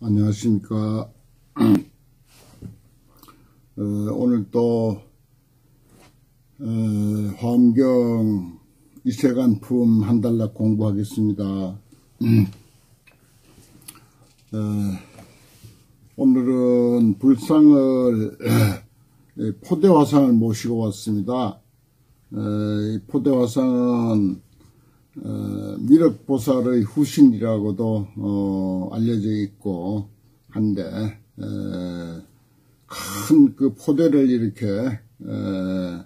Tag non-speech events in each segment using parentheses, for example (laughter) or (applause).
안녕하십니까. (clears throat) 어, 오늘 또, 어, 화엄경 이세간 품 한 달락 공부하겠습니다. (clears throat) 어, 오늘은 불상을, (clears throat) 포대화상을 모시고 왔습니다. 어, 이 포대화상은 어, 미륵보살의 후신이라고도 어, 알려져 있고 한데 큰 그 포대를 이렇게 에,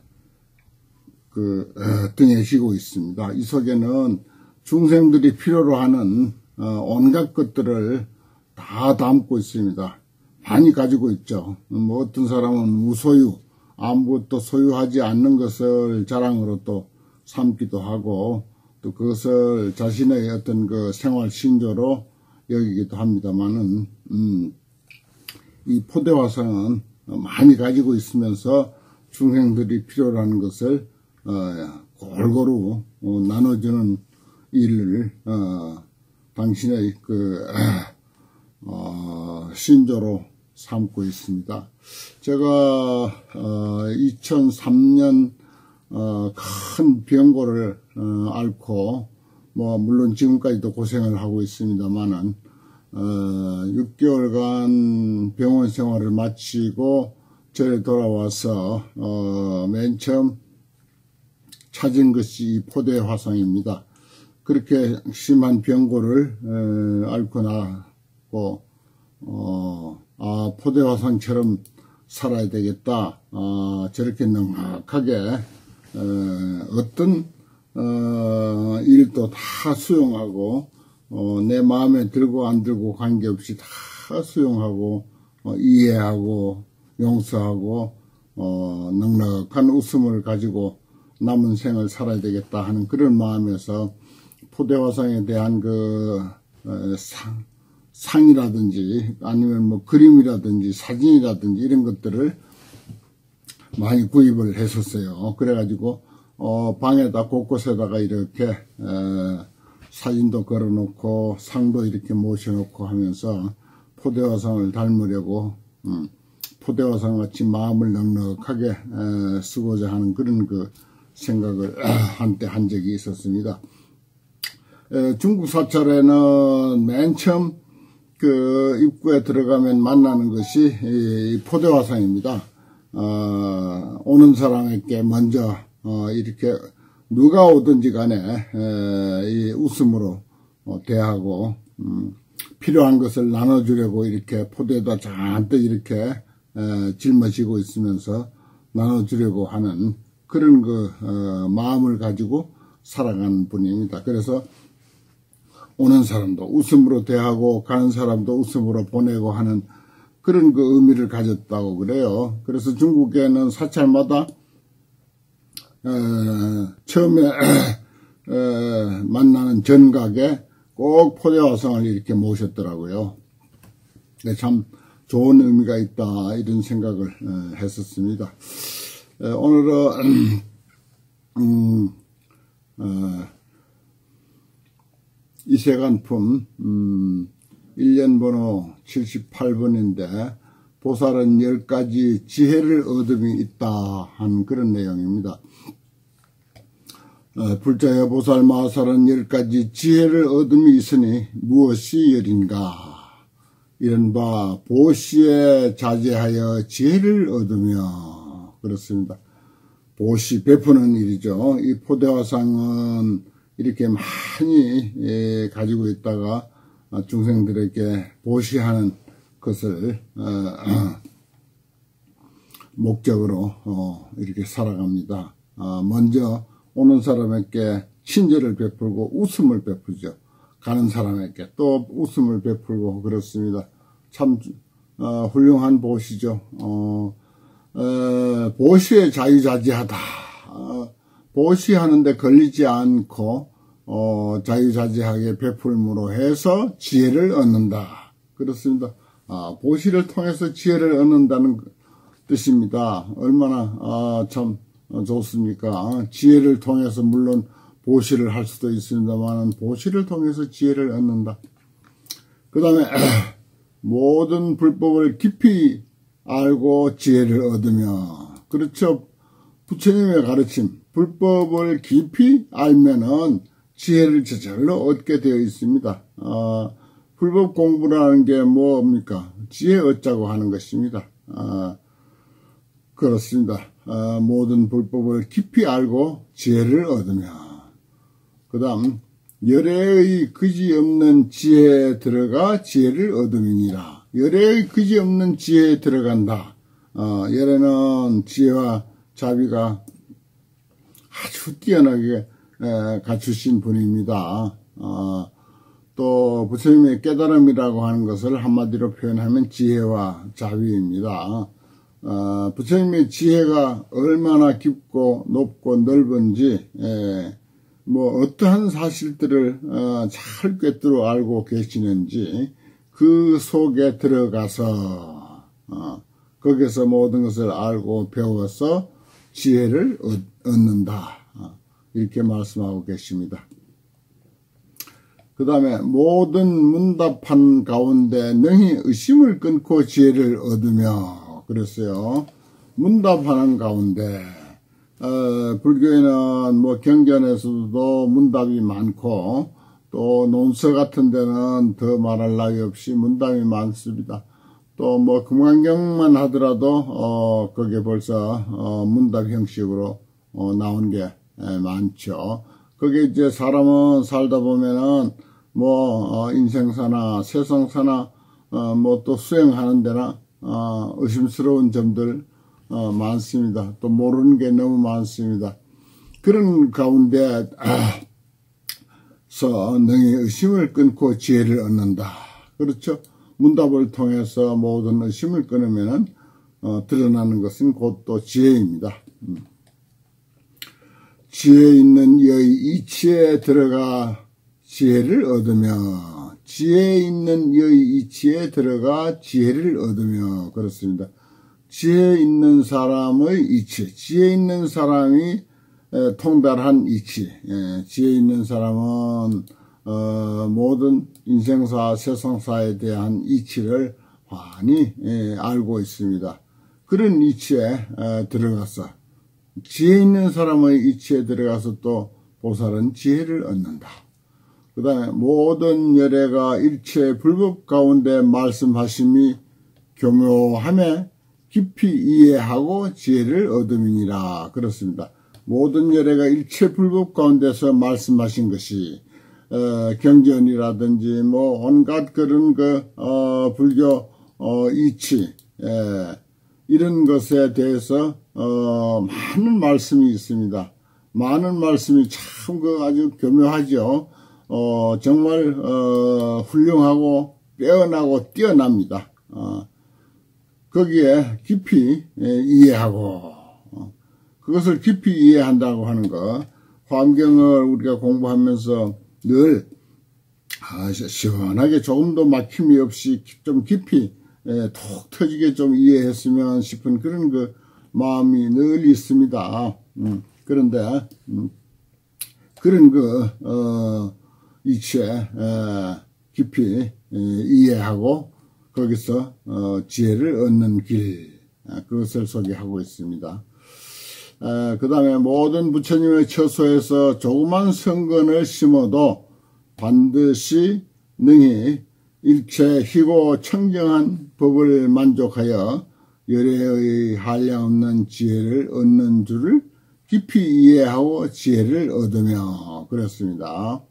그 에, 등에 지고 있습니다. 이 속에는 중생들이 필요로 하는 어, 온갖 것들을 다 담고 있습니다. 많이 가지고 있죠. 뭐 어떤 사람은 무소유, 아무것도 소유하지 않는 것을 자랑으로 또 삼기도 하고 또 그것을 자신의 어떤 그 생활 신조로 여기기도 합니다만은 음, 이 포대화상은 많이 가지고 있으면서 중생들이 필요로 하는 것을 어, 골고루 어, 나눠주는 일을 어, 당신의 그 어, 신조로 삼고 있습니다. 제가 2003년 어, 큰 병고를 어, 앓고 뭐 물론 지금까지도 고생을 하고 있습니다만은 어, 6개월간 병원 생활을 마치고 절에 돌아와서 어, 맨 처음 찾은 것이 포대 화상입니다. 그렇게 심한 병고를 에, 앓고 나고 어, 아, 포대 화상처럼 살아야 되겠다. 아, 저렇게 넉넉하게 어, 어떤 어, 일도 다 수용하고 어, 내 마음에 들고 안 들고 관계없이 다 수용하고 어, 이해하고 용서하고 어, 넉넉한 웃음을 가지고 남은 생을 살아야 되겠다 하는 그런 마음에서 포대화상에 대한 그 어, 상, 상이라든지 아니면 뭐 그림이라든지 사진이라든지 이런 것들을 많이 구입을 했었어요. 그래가지고 어, 방에다 곳곳에다가 이렇게 에, 사진도 걸어놓고 상도 이렇게 모셔놓고 하면서 포대화상을 닮으려고 음, 포대화상 같이 마음을 넉넉하게 에, 쓰고자 하는 그런 그 생각을 (clears throat) 한때 한 적이 있었습니다. 에, 중국 사찰에는 맨 처음 그 입구에 들어가면 만나는 것이 이 포대화상입니다. 어, 오는 사람에게 먼저 어, 이렇게 누가 오든지 간에 에, 이 웃음으로 어, 대하고 음, 필요한 것을 나눠주려고 이렇게 포대에다 잔뜩 이렇게 에, 짊어지고 있으면서 나눠주려고 하는 그런 그 어, 마음을 가지고 살아가는 분입니다. 그래서 오는 사람도 웃음으로 대하고 가는 사람도 웃음으로 보내고 하는 그런 그 의미를 가졌다고 그래요. 그래서 중국에는 사찰마다 어, 처음에 (clears throat) 어, 만나는 전각에 꼭 포대화상을 이렇게 모셨더라고요. 네, 참 좋은 의미가 있다 이런 생각을 어, 했었습니다. 어, 오늘은 (clears throat) 음, 어, 이세간품 음, 1년 번호 78번인데 보살은 10가지 지혜를 얻음이 있다 한 그런 내용입니다. 어, 불자여 보살 마살은 10가지 지혜를 얻음이 있으니 무엇이 열인가 이른바 보시에 자제하여 지혜를 얻으며 그렇습니다. 보시 베푸는 일이죠. 이 포대화상은 이렇게 많이 예, 가지고 있다가 어, 중생들에게 보시하는 것을 어, (clears throat) 어, 목적으로 이렇게 살아갑니다. 먼저 오는 사람에게 친절을 베풀고 웃음을 베풀죠. 가는 사람에게 또 웃음을 베풀고 그렇습니다. 참 훌륭한 보시죠. 보시에 자유자재하다. 보시하는데 걸리지 않고 어, 자유자재하게 베풀므로 해서 지혜를 얻는다. 그렇습니다. 아, 보시를 통해서 지혜를 얻는다는 뜻입니다. 얼마나 아, 참 좋습니까? 지혜를 통해서 물론 보시를 할 수도 있습니다만 보시를 통해서 지혜를 얻는다. 그 다음에 (clears throat) 모든 불법을 깊이 알고 지혜를 얻으며 그렇죠. 부처님의 가르침 불법을 깊이 알면은 지혜를 저절로 얻게 되어 있습니다. 어, 불법 공부라는 게 뭡니까? 지혜 얻자고 하는 것입니다. 어, 그렇습니다. 어, 모든 불법을 깊이 알고 지혜를 얻으며 그 다음 열애의 그지없는 지혜에 들어가 지혜를 얻음이니라. 열애의 그지없는 지혜에 들어간다. 어, 열애는 지혜와 자비가 아주 뛰어나게 에, 갖추신 분입니다. 어, 또 부처님의 깨달음이라고 하는 것을 한마디로 표현하면 지혜와 자비입니다. 어, 부처님의 지혜가 얼마나 깊고 높고 넓은지 에, 뭐 어떠한 사실들을 어, 잘 꿰뚫어 알고 계시는지 그 속에 들어가서 어, 거기서 모든 것을 알고 배워서 지혜를 얻 는다 어, 이렇게 말씀하고 계십니다. 그 다음에 모든 문답한 가운데 능히 의심을 끊고 지혜를 얻으며 그랬어요. 문답하는 가운데 어, 불교에는 뭐 경전에서도 문답이 많고 또 논서 같은 데는 더 말할 나위 없이 문답이 많습니다. 또 뭐 금강경만 하더라도 어 그게 벌써 어 문답 형식으로 어 나온 게 많죠. 그게 이제 사람은 살다 보면은 뭐어 인생사나 세상사나 어뭐 또 수행하는 데나 어 의심스러운 점들 어, 많습니다. 또 모르는 게 너무 많습니다. 그런 가운데 아, 서 능히 의심을 끊고 지혜를 얻는다. 그렇죠? 문답을 통해서 모든 의심을 끊으면 어, 드러나는 것은 곧 또 지혜입니다. 음. 지혜 있는 여의 이치에 들어가 지혜를 얻으며 지혜 있는 여의 이치에 들어가 지혜를 얻으며 그렇습니다. 지혜 있는 사람의 이치, 지혜 있는 사람이 통달한 이치, 예, 지혜 있는 사람은 어, 모든 인생사, 세상사에 대한 이치를 많이 예, 알고 있습니다. 그런 이치에 들어가서 지혜 있는 사람의 이치에 들어가서 또 보살은 지혜를 얻는다. 그 다음에 모든 열애가 일체 불법 가운데 말씀하심이 교묘함에 깊이 이해하고 지혜를 얻음이니라 그렇습니다. 모든 열애가 일체 불법 가운데서 말씀하신 것이 어, 경전이라든지 뭐 온갖 그런 그 어, 불교 어, 이치 에, 이런 것에 대해서 어, 많은 말씀이 있습니다. 많은 말씀이 참 그 아주 교묘하죠. 어, 정말 어, 훌륭하고 빼어나고 뛰어납니다. 어, 거기에 깊이 예, 이해하고 어, 그것을 깊이 이해한다고 하는 것 환경을 우리가 공부하면서 늘 아, 시원하게 조금도 막힘이 없이 좀 깊이 예, 톡 터지게 좀 이해했으면 싶은 그런 그 마음이 늘 있습니다. 음, 그런데 음, 그런 그 어, 이치에 깊이 이해하고 거기서 어, 지혜를 얻는 길 아, 그것을 소개하고 있습니다. 그 다음에 모든 부처님의 처소에서 조그만 성근을 심어도 반드시 능히 일체 희고 청정한 법을 만족하여 열애의 한량없는 지혜를 얻는 줄을 깊이 이해하고 지혜를 얻으며 그렇습니다.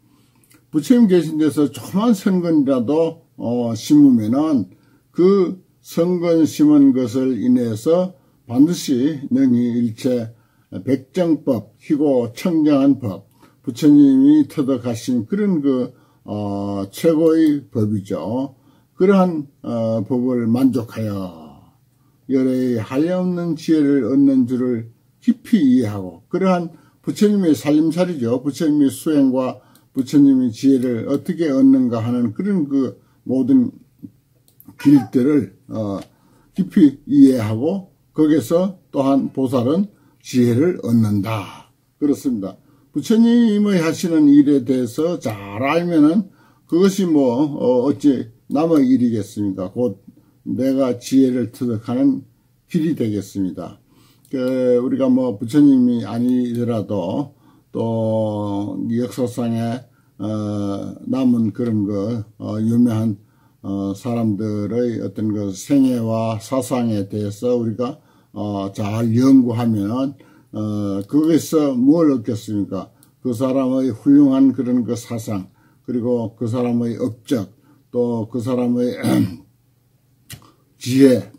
부처님 계신 데서 조그만 선근이라도 어, 심으면은 그 성건 심은 것을 인해서 반드시 능히 일체 백정법, 희고 청정한 법, 부처님이 터득하신 그런 그 어, 최고의 법이죠. 그러한 어, 법을 만족하여 열의 한량없는 지혜를 얻는 줄을 깊이 이해하고 그러한 부처님의 살림살이죠. 부처님의 수행과 부처님의 지혜를 어떻게 얻는가 하는 그런 그 모든 길들을 어, 깊이 이해하고 거기서 또한 보살은 지혜를 얻는다. 그렇습니다. 부처님의 하시는 일에 대해서 잘 알면은 그것이 뭐 어, 어찌 남의 일이겠습니까? 곧 내가 지혜를 터득하는 길이 되겠습니다. 그 우리가 뭐 부처님이 아니더라도 또 역사상에 어, 남은 그런 거 어, 유명한 어, 사람들의 어떤 그 생애와 사상에 대해서 우리가 어, 잘 연구하면 어, 거기서 뭘 얻겠습니까? 그 사람의 훌륭한 그런 그 사상 그리고 그 사람의 업적 또 그 사람의 (clears throat) 지혜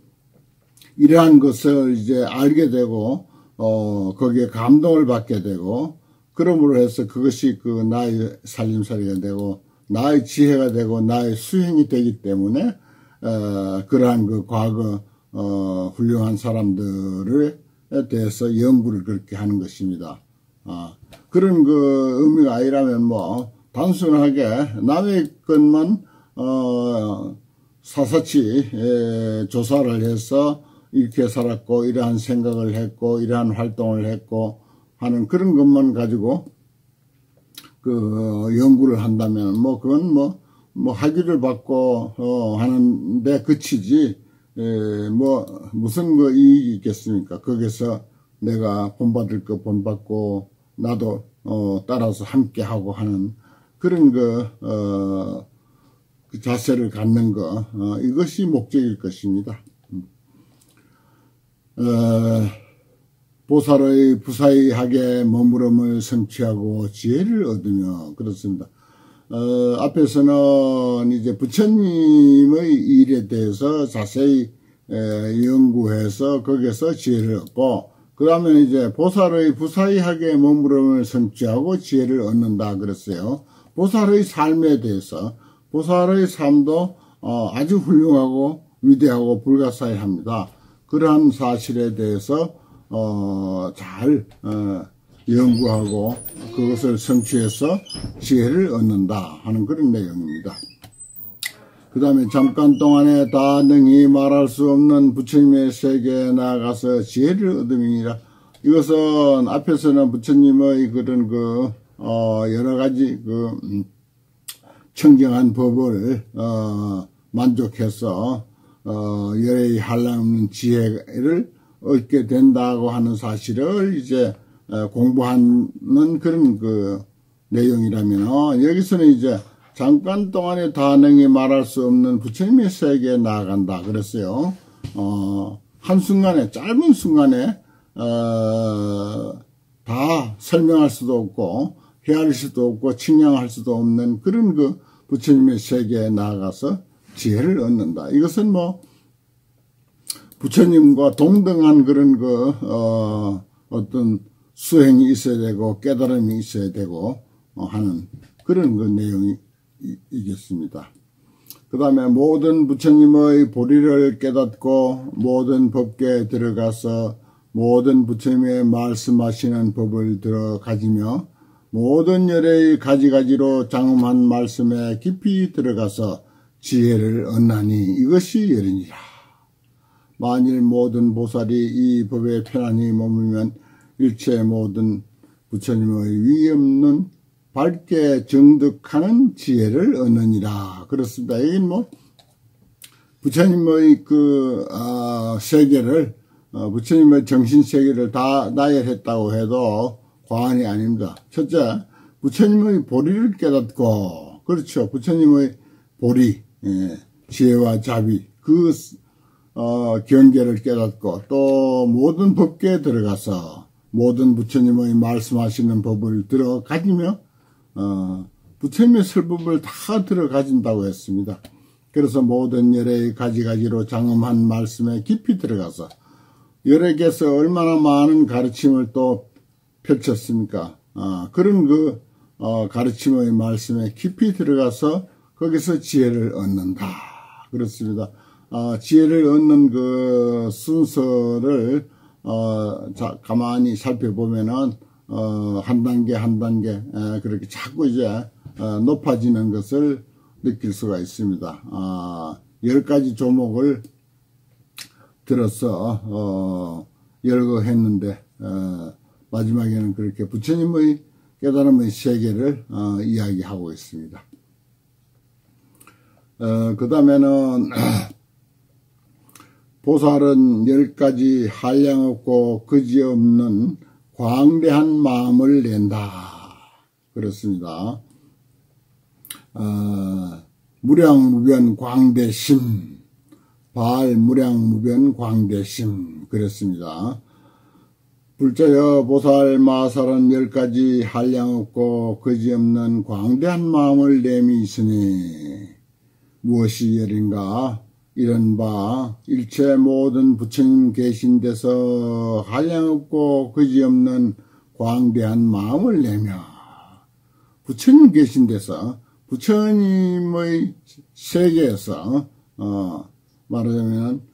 이러한 것을 이제 알게 되고 어 거기에 감동을 받게 되고 그러므로 해서 그것이 그 나의 살림살이가 되고 나의 지혜가 되고 나의 수행이 되기 때문에 어 그러한 그 과거 어 훌륭한 사람들에 대해서 연구를 그렇게 하는 것입니다. 아 그런 그 의미가 아니라면 뭐 단순하게 남의 것만 어 사사치 에, 조사를 해서 이렇게 살았고 이러한 생각을 했고 이러한 활동을 했고 하는 그런 것만 가지고 그 연구를 한다면 뭐 그건 뭐, 뭐 학위를 받고 어 하는데 그치지 에, 뭐 무슨 그 이익이 있겠습니까? 거기서 내가 본받을 거 본받고 나도 어 따라서 함께 하고 하는 그런 그, 어, 그 자세를 갖는 거 어, 이것이 목적일 것입니다. 어, 보살의 부사의하게 머무름을 성취하고 지혜를 얻으며 그렇습니다. 어, 앞에서는 이제 부처님의 일에 대해서 자세히 에, 연구해서 거기서 지혜를 얻고 그 다음에 이제 보살의 부사의하게 머무름을 성취하고 지혜를 얻는다 그랬어요. 보살의 삶에 대해서 보살의 삶도 어, 아주 훌륭하고 위대하고 불가사의합니다. 그러한 사실에 대해서 어, 잘 어, 연구하고 그것을 성취해서 지혜를 얻는다 하는 그런 내용입니다. 그 다음에 잠깐 동안에 다 능히 말할 수 없는 부처님의 세계에 나가서 지혜를 얻음이니라. 이것은 앞에서는 부처님의 그런 그, 어, 여러 가지 그, 음, 청정한 법을, 어, 만족해서 어, 여의 한량없는 지혜를 얻게 된다고 하는 사실을 이제 어, 공부하는 그런 그 내용이라면 어, 여기서는 이제 잠깐 동안에 다능히 말할 수 없는 부처님의 세계에 나아간다 그랬어요. 어, 한순간에 짧은 순간에 어, 다 설명할 수도 없고 헤아릴 수도 없고 측량할 수도 없는 그런 그 부처님의 세계에 나아가서 지혜를 얻는다. 이것은 뭐 부처님과 동등한 그런 그 어, 어떤 수행이 있어야 되고 깨달음이 있어야 되고 어, 하는 그런 그 내용이겠습니다. 그 다음에 모든 부처님의 보리를 깨닫고 모든 법계에 들어가서 모든 부처님의 말씀하시는 법을 들어가지며 모든 열의 가지가지로 장음한 말씀에 깊이 들어가서 지혜를 얻나니 이것이 열이니라. 만일 모든 보살이 이 법에 편안히 머물면 일체 모든 부처님의 위 없는 밝게 정득하는 지혜를 얻느니라. 그렇습니다. 여긴 뭐 부처님의 그 어, 세계를 어, 부처님의 정신 세계를 다 나열했다고 해도 과언이 아닙니다. 첫째, 부처님의 보리를 깨닫고 그렇죠. 부처님의 보리 예, 지혜와 자비 그 어, 경계를 깨닫고 또 모든 법계에 들어가서 모든 부처님의 말씀하시는 법을 들어가지며 어, 부처님의 설법을 다 들어가진다고 했습니다. 그래서 모든 열의 가지가지로 장엄한 말씀에 깊이 들어가서 열에게서 얼마나 많은 가르침을 또 펼쳤습니까? 어, 그런 그 어, 가르침의 말씀에 깊이 들어가서 거기서 지혜를 얻는다. 그렇습니다. 어, 지혜를 얻는 그 순서를 어, 자, 가만히 살펴보면은 어, 한 단계 한 단계 에, 그렇게 자꾸 이제 어, 높아지는 것을 느낄 수가 있습니다. 어, 열 가지 조목을 들어서 어, 열거했는데 어, 마지막에는 그렇게 부처님의 깨달음의 세계를 어, 이야기하고 있습니다. 어, 그 다음에는 (clears throat) 보살은 열 가지 한량 없고 그지없는 광대한 마음을 낸다. 그렇습니다. 어, 무량무변 광대심 발 무량무변 광대심 그랬습니다. 불자여 보살 마살은 열 가지 한량 없고 거지없는 광대한 마음을 내미 있으니 무엇이 열인가? 이런 바 일체 모든 부처님 계신 데서 한량없고 거지없는 광대한 마음을 내며 부처님 계신 데서 부처님의 세계에서 어, 말하자면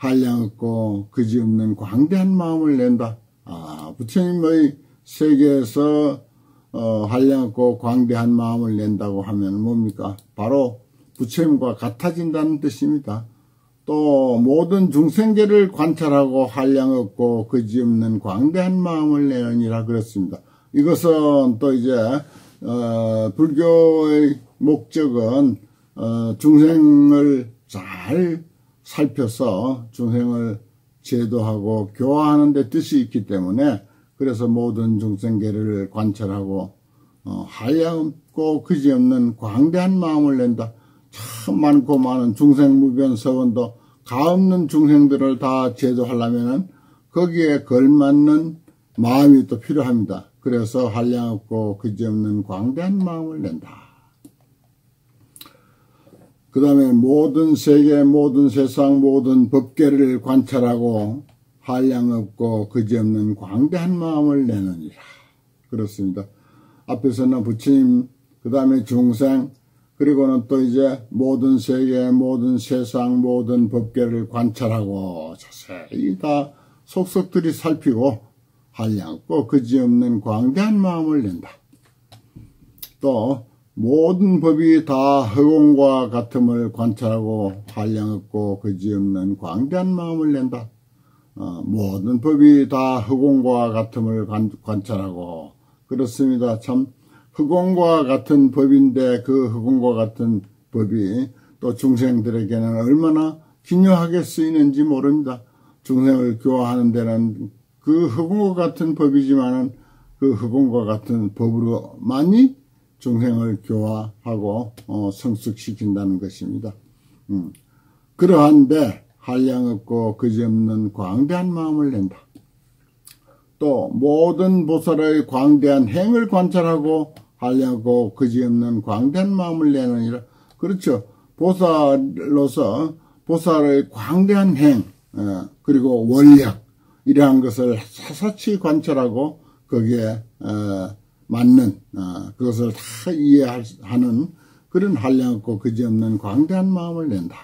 한량없고 그지없는 광대한 마음을 낸다. 아, 부처님의 세계에서 어, 한량없고 광대한 마음을 낸다고 하면 뭡니까? 바로 부처님과 같아진다는 뜻입니다. 또 모든 중생계를 관찰하고 한량없고 그지없는 광대한 마음을 내느니라 그렇습니다. 이것은 또 이제 어, 불교의 목적은 어, 중생을 잘 살펴서 중생을 제도하고 교화하는 데 뜻이 있기 때문에 그래서 모든 중생계를 관찰하고 어, 하염없고 그지없는 광대한 마음을 낸다. 참 많고 많은 중생무변 서원도 가없는 중생들을 다 제도하려면 거기에 걸맞는 마음이 또 필요합니다. 그래서 한량없고 그지없는 광대한 마음을 낸다. 그 다음에 모든 세계 모든 세상 모든 법계를 관찰하고 한량없고 그지없는 광대한 마음을 내느니라. 그렇습니다. 앞에서는 부처님 그 다음에 중생 그리고는 또 이제 모든 세계 모든 세상 모든 법계를 관찰하고 자세히 다 속속들이 살피고 한량없고 그지없는 광대한 마음을 낸다. 또 모든 법이 다 허공과 같음을 관찰하고 한량없고 그지없는 광대한 마음을 낸다. 어, 모든 법이 다 허공과 같음을 관, 관찰하고 그렇습니다. 참 허공과 같은 법인데 그 허공과 같은 법이 또 중생들에게는 얼마나 기묘하게 쓰이는지 모릅니다. 중생을 교화하는 데는 그 허공과 같은 법이지만 은 그 허공과 같은 법으로 많이 중생을 교화하고 어, 성숙시킨다는 것입니다. 음. 그러한데 한량없고 그지없는 광대한 마음을 낸다. 또 모든 보살의 광대한 행을 관찰하고 한량없고 그지없는 광대한 마음을 내느니라. 그렇죠. 보살로서 보살의 광대한 행 어, 그리고 원력 이러한 것을 사사치 관찰하고 거기에 어, 맞는 어, 그것을 다 이해하는 그런 한량 없고 그지없는 광대한 마음을 낸다.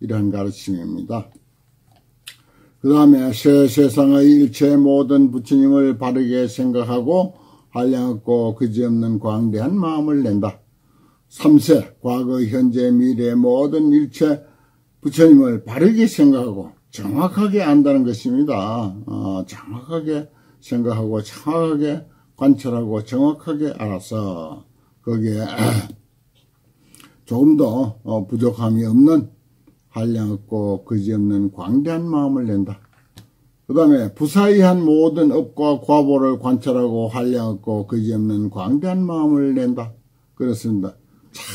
이러한 가르침입니다. 그 다음에 새 세상의 일체 모든 부처님을 바르게 생각하고 한량없고 그지없는 광대한 마음을 낸다. 3세 과거 현재 미래 모든 일체 부처님을 바르게 생각하고 정확하게 안다는 것입니다. 어, 정확하게 생각하고 정확하게 관찰하고 정확하게 알아서 거기에 (clears throat) 조금 더 어, 부족함이 없는 한량 없고 그지없는 광대한 마음을 낸다. 그 다음에 부사이한 모든 업과 과보를 관찰하고 한량 없고 그지없는 광대한 마음을 낸다. 그렇습니다.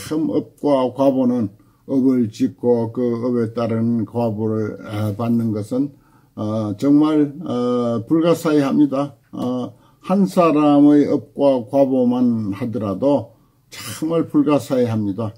참 업과 과보는 업을 짓고 그 업에 따른 과보를 받는 것은 어, 정말 어, 불가사의합니다. 어, 한 사람의 업과 과보만 하더라도 정말 불가사의합니다.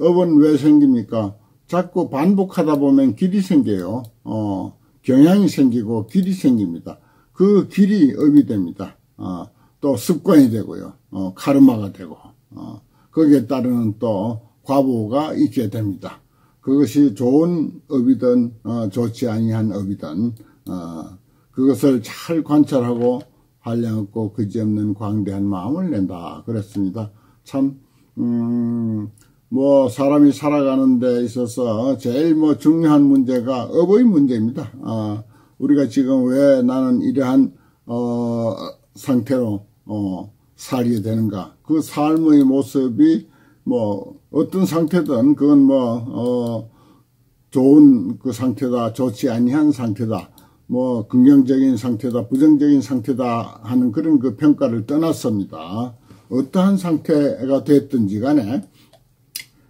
업은 왜 생깁니까? 자꾸 반복하다 보면 길이 생겨요. 어, 경향이 생기고 길이 생깁니다. 그 길이 업이 됩니다. 어, 또 습관이 되고요. 어, 카르마가 되고 어, 거기에 따르는 또 과보가 있게 됩니다. 그것이 좋은 업이든 어, 좋지 아니한 업이든 어, 그것을 잘 관찰하고 한량없고 그지없는 광대한 마음을 낸다 그랬습니다. 참 음, 뭐 사람이 살아가는 데 있어서 제일 뭐 중요한 문제가 업의 문제입니다. 어, 우리가 지금 왜 나는 이러한 어, 상태로 어, 살게 되는가 그 삶의 모습이 뭐 어떤 상태든 그건 뭐 어, 좋은 그 상태다, 좋지 아니한 상태다, 뭐 긍정적인 상태다, 부정적인 상태다 하는 그런 그 평가를 떠났습니다. 어떠한 상태가 됐든지 간에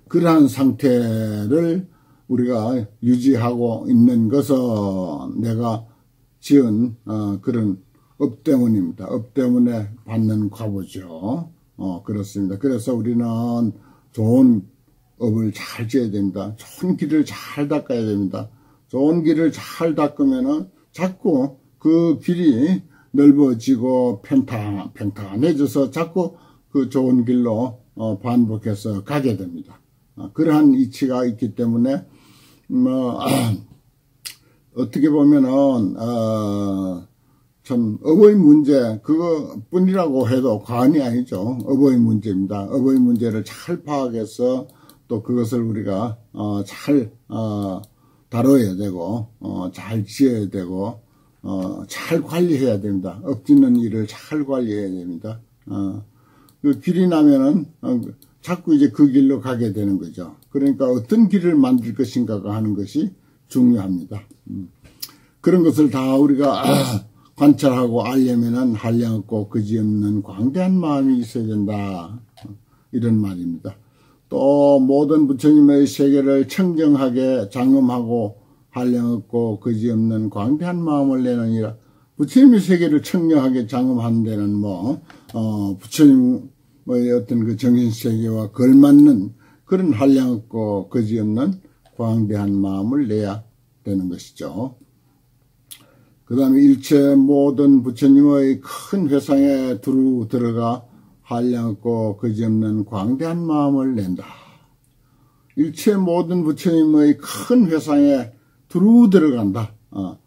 그러한 상태를 우리가 유지하고 있는 것은 내가 지은 어, 그런 업 때문입니다. 업 때문에 받는 과보죠. 어, 그렇습니다. 그래서 우리는 좋은 업을 잘 지어야 됩니다. 좋은 길을 잘 닦아야 됩니다. 좋은 길을 잘 닦으면은 자꾸 그 길이 넓어지고 팽타, 팽탄해져서 자꾸 그 좋은 길로 어, 반복해서 가게 됩니다. 어, 그러한 이치가 있기 때문에 뭐 (clears throat) 어떻게 보면은 어, 참 업의 문제 그거뿐이라고 해도 과언이 아니죠. 업의 문제입니다. 업의 문제를 잘 파악해서 또 그것을 우리가 어, 잘 어, 다뤄야 되고 어, 잘 지어야 되고 어, 잘 관리해야 됩니다. 엎짓는 일을 잘 관리해야 됩니다. 어, 그 길이 나면은 어, 자꾸 이제 그 길로 가게 되는 거죠. 그러니까 어떤 길을 만들 것인가가 하는 것이 중요합니다. 음. 그런 것을 다 우리가 (clears throat) 관찰하고 알려면은 한량없고 그지없는 광대한 마음이 있어야 된다. 이런 말입니다. 또 모든 부처님의 세계를 청정하게 장엄하고 한량없고 그지없는 광대한 마음을 내느니라. 부처님의 세계를 청정하게 장엄한 데는 뭐, 어, 부처님의 어떤 그 정신세계와 걸맞는 그런 한량없고 그지없는 광대한 마음을 내야 되는 것이죠. 그 다음에 일체 모든 부처님의 큰 회상에 두루 들어가 한량없고 그지없는 광대한 마음을 낸다. 일체 모든 부처님의 큰 회상에 두루 들어간다. 어.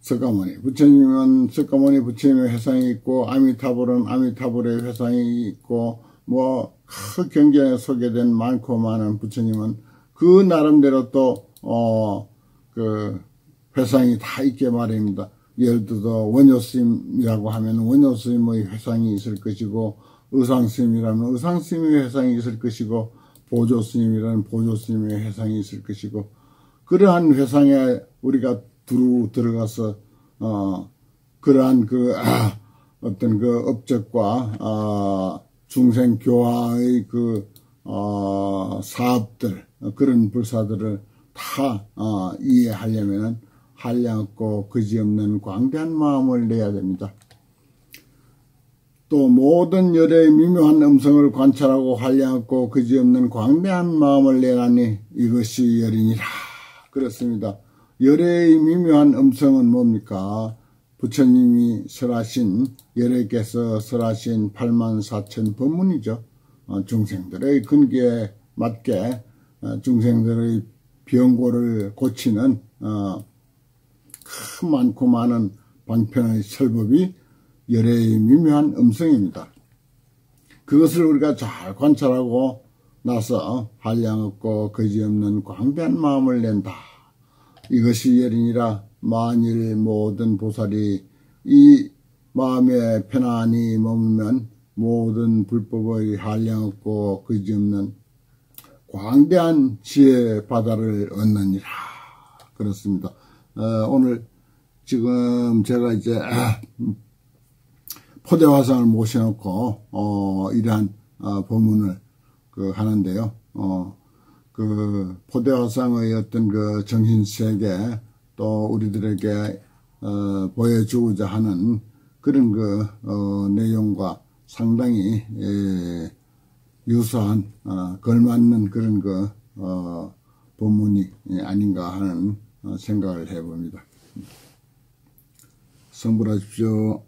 석가모니 부처님은 석가모니 부처님의 회상이 있고 아미타불은 아미타불의 회상이 있고 뭐그 경전에 소개된 많고 많은 부처님은 그 나름대로 또 어 그 회상이 다 있게 말입니다. 예를 들어 원효스님이라고 하면 원효스님의 회상이 있을 것이고 의상스님이라면 의상스님의 회상이 있을 것이고 보조스님이라면 보조스님의 회상이 있을 것이고 그러한 회상에 우리가 두루 들어가서 어 그러한 그 아, (clears throat) 어떤 그 업적과 아, 중생 교화의 그 어, 사업들 그런 불사들을 다 어, 이해하려면은 한량없고 그지없는 광대한 마음을 내야 됩니다. 또 모든 열의 미묘한 음성을 관찰하고 한량없고 그지없는 광대한 마음을 내라니 이것이 열이니라. 그렇습니다. 열의 미묘한 음성은 뭡니까? 부처님이 설하신 열애께서 설하신 8만 4천 법문이죠. 어, 중생들의 근기에 맞게 어, 중생들의 병고를 고치는 어, 큰 많고 많은 방편의 설법이 열애의 미묘한 음성입니다. 그것을 우리가 잘 관찰하고 나서 한량없고 거지없는 광대한 마음을 낸다. 이것이 열이니라 만일 모든 보살이 이 마음에 편안히 머물면 모든 불법의 한량없고 거지없는 광대한 지혜 바다를 얻느니라. 그렇습니다. 어, 오늘 지금 제가 이제 (clears throat) 포대화상을 모셔놓고 어, 이러한 어, 법문을 그 하는데요. 어, 그 포대화상의 어떤 그 정신세계 또 우리들에게 어, 보여주고자 하는 그런 그 어, 내용과 상당히 예, 유사한 어, 걸맞는 그런 그 어, 본문이 아닌가 하는 어, 생각을 해봅니다. 성불하십시오.